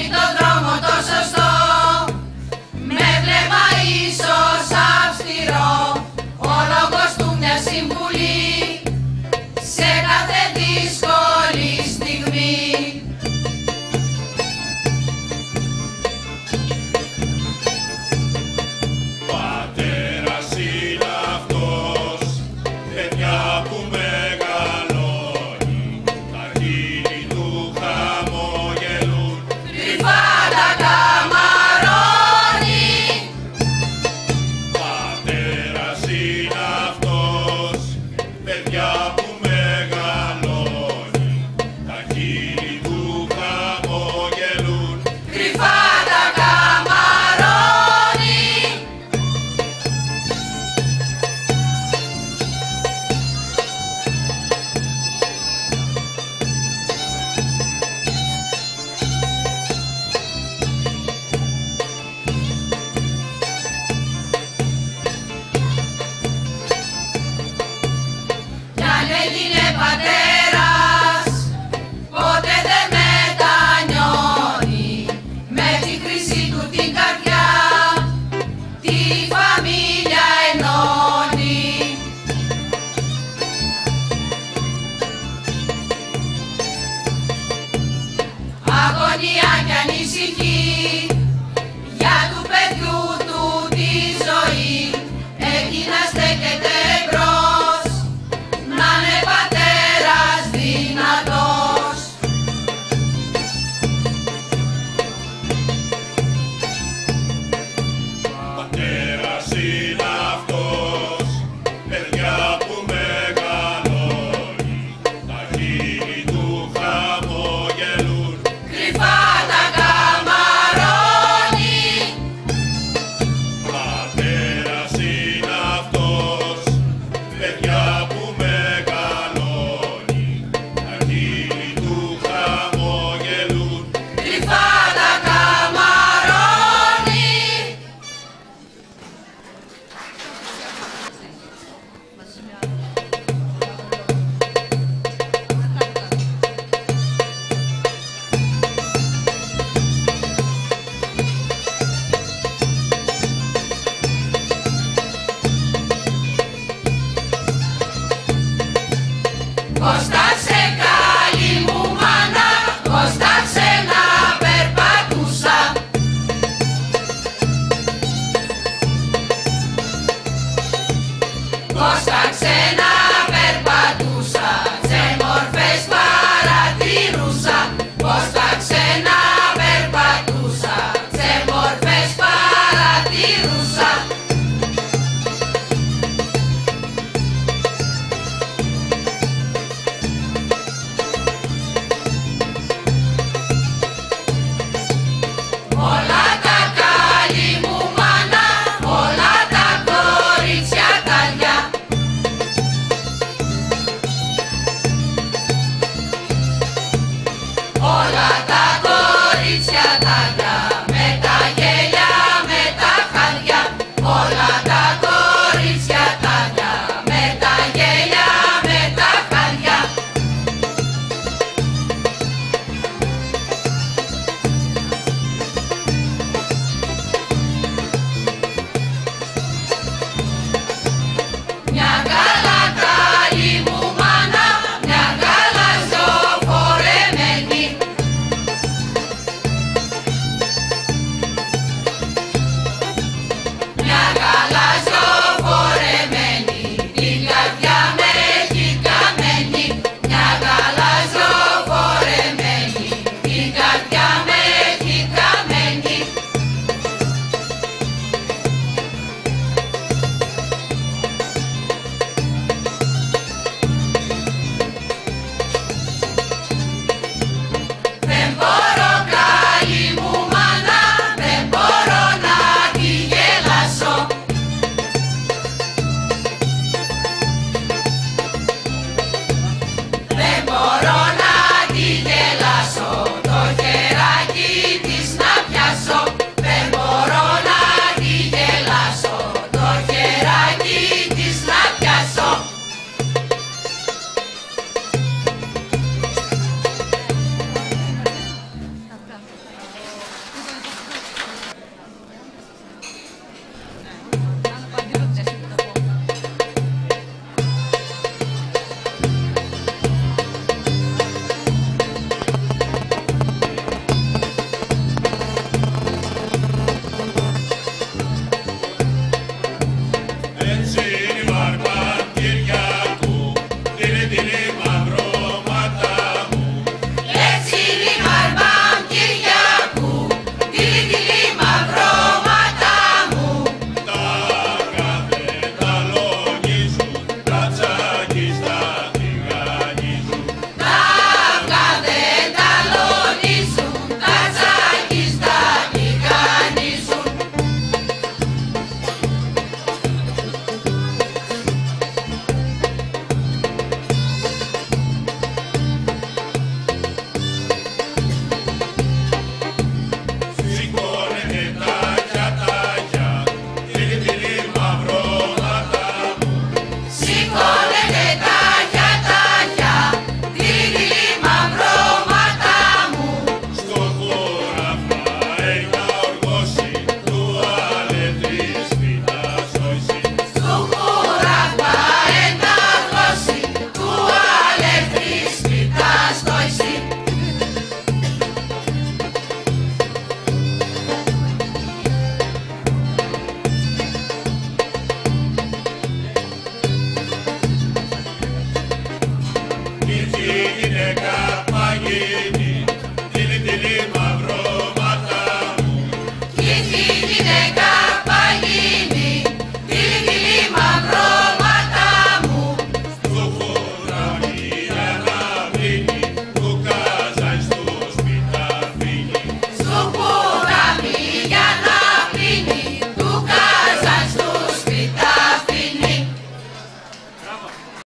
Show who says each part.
Speaker 1: Então think I can.